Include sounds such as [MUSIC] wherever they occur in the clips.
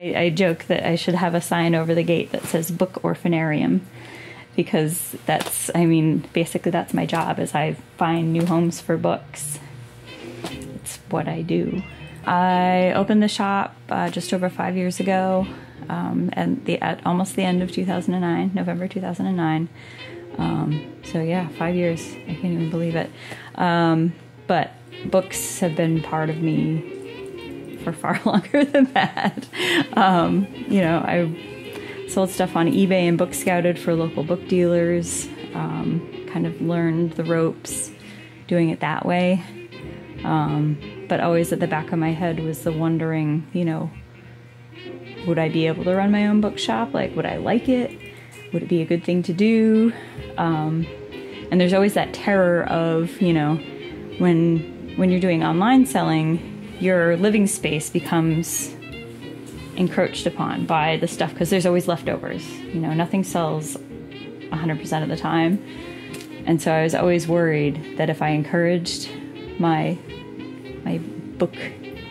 I, I joke that I should have a sign over the gate that says book orphanarium because that's I mean basically that's my job is I find new homes for books. It's what I do. I opened the shop uh, just over five years ago, um, and the at almost the end of 2009, November 2009. Um, so yeah, five years. I can't even believe it. Um, but books have been part of me for far [LAUGHS] longer than that. Um, you know, I sold stuff on eBay and book scouted for local book dealers. Um, kind of learned the ropes doing it that way. Um, but always at the back of my head was the wondering, you know, would I be able to run my own bookshop? Like, would I like it? Would it be a good thing to do? Um, and there's always that terror of, you know, when when you're doing online selling, your living space becomes encroached upon by the stuff because there's always leftovers. You know, nothing sells 100% of the time. And so I was always worried that if I encouraged my my book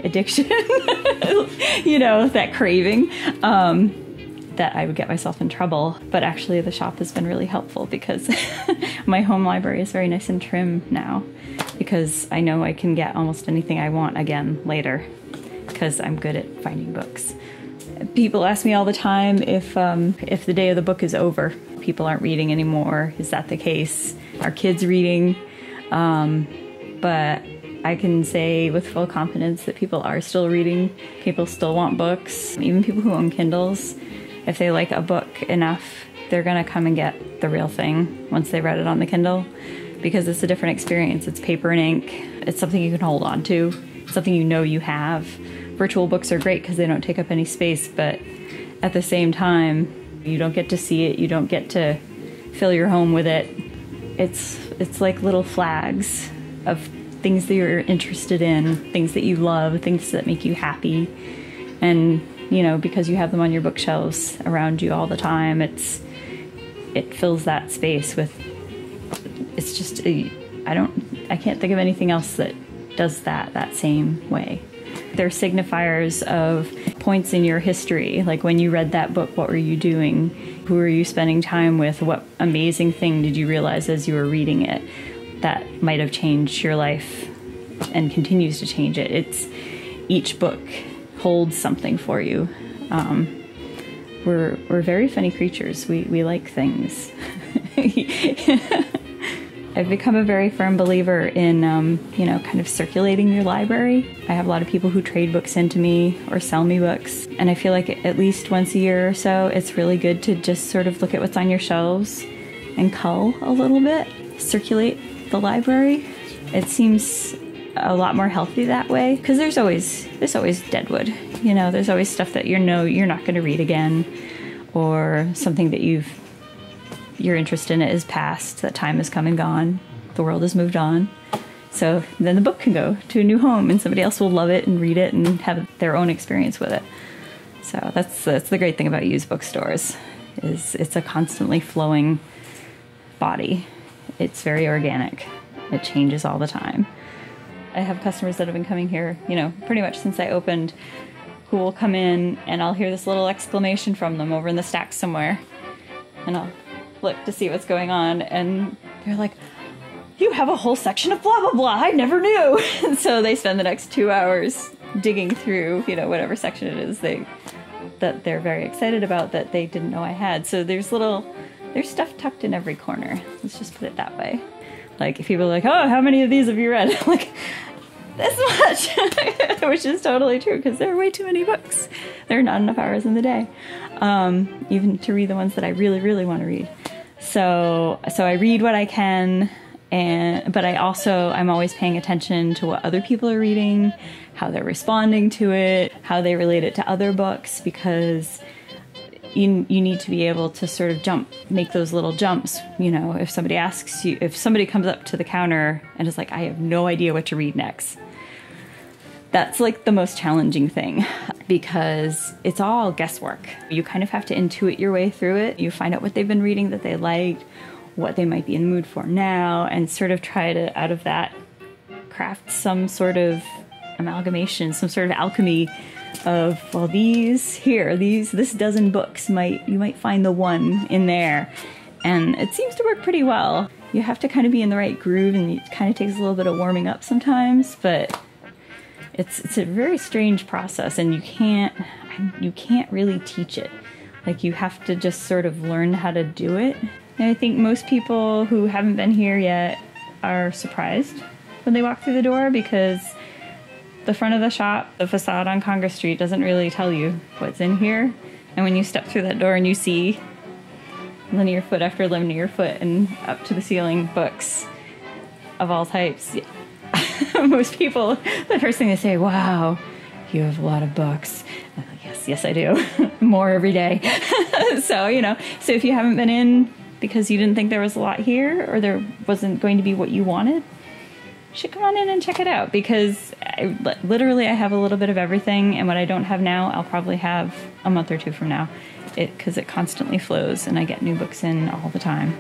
addiction, [LAUGHS] you know, that craving, um, that I would get myself in trouble. But actually, the shop has been really helpful because [LAUGHS] my home library is very nice and trim now because I know I can get almost anything I want again later because I'm good at finding books. People ask me all the time if um, if the day of the book is over, people aren't reading anymore. Is that the case? Are kids reading? Um, but I can say with full confidence that people are still reading. People still want books. Even people who own Kindles, if they like a book enough, they're gonna come and get the real thing once they read it on the Kindle because it's a different experience. It's paper and ink, it's something you can hold on to, something you know you have. Virtual books are great because they don't take up any space, but at the same time, you don't get to see it, you don't get to fill your home with it. It's it's like little flags of things that you're interested in, things that you love, things that make you happy. And, you know, because you have them on your bookshelves around you all the time, it's it fills that space with it's just I don't I can't think of anything else that does that that same way. They're signifiers of points in your history, like when you read that book, what were you doing? Who were you spending time with? What amazing thing did you realize as you were reading it that might have changed your life and continues to change it? It's each book holds something for you. Um, we're we're very funny creatures. We we like things. [LAUGHS] I've become a very firm believer in, um, you know, kind of circulating your library. I have a lot of people who trade books into me or sell me books, and I feel like at least once a year or so, it's really good to just sort of look at what's on your shelves and cull a little bit, circulate the library. It seems a lot more healthy that way because there's always there's always deadwood. You know, there's always stuff that you know you're not going to read again, or something that you've your interest in it is past, that time has come and gone, the world has moved on. So then the book can go to a new home and somebody else will love it and read it and have their own experience with it. So that's that's the great thing about used bookstores is it's a constantly flowing body. It's very organic. It changes all the time. I have customers that have been coming here, you know, pretty much since I opened who will come in and I'll hear this little exclamation from them over in the stack somewhere. And I'll flip to see what's going on, and they're like, you have a whole section of blah blah blah. I never knew. [LAUGHS] and so they spend the next two hours digging through, you know, whatever section it is they that they're very excited about that they didn't know I had. So there's little there's stuff tucked in every corner. Let's just put it that way. Like if people are like, oh, how many of these have you read? [LAUGHS] Like this much, [LAUGHS] which is totally true because there are way too many books. There are not enough hours in the day, um, even to read the ones that I really, really want to read. So so I read what I can and but I also I'm always paying attention to what other people are reading, how they're responding to it, how they relate it to other books because you, you need to be able to sort of jump make those little jumps you know. If somebody asks you if somebody comes up to the counter and is like i have no idea what to read next that's like the most challenging thing because it's all guesswork. You kind of have to intuit your way through it. You find out what they've been reading that they liked, what they might be in the mood for now, and sort of try to, out of that, craft some sort of amalgamation, some sort of alchemy of well these here these this dozen books might you might find the one in there and it seems to work pretty well you have to kind of be in the right groove and it kind of takes a little bit of warming up sometimes but it's it's a very strange process and you can't you can't really teach it like you have to just sort of learn how to do it and i think most people who haven't been here yet are surprised when they walk through the door because the front of the shop, the facade on Congress Street, doesn't really tell you what's in here. And when you step through that door and you see linear foot after linear foot and up to the ceiling books of all types, [LAUGHS] most people, the first thing they say, wow, you have a lot of books. Like, yes, yes, I do. [LAUGHS] More every day. [LAUGHS] so, you know, so if you haven't been in because you didn't think there was a lot here or there wasn't going to be what you wanted, you should come on in and check it out because I, literally I have a little bit of everything, and what I don't have now, I'll probably have a month or two from now, it because it constantly flows, and I get new books in all the time.